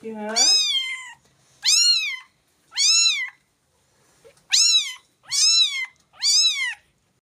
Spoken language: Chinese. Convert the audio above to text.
停